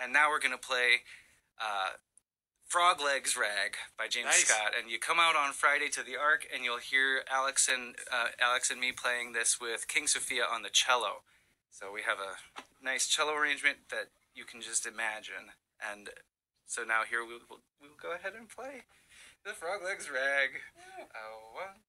And now we're gonna play uh, Frog Legs Rag by James Nice. Scott. And you come out on Friday to the Ark, and you'll hear Alex and uh, Alex and me playing this with King Sophia on the cello. So we have a nice cello arrangement that you can just imagine. And so now here we will we'll go ahead and play the Frog Legs Rag. Uh, one,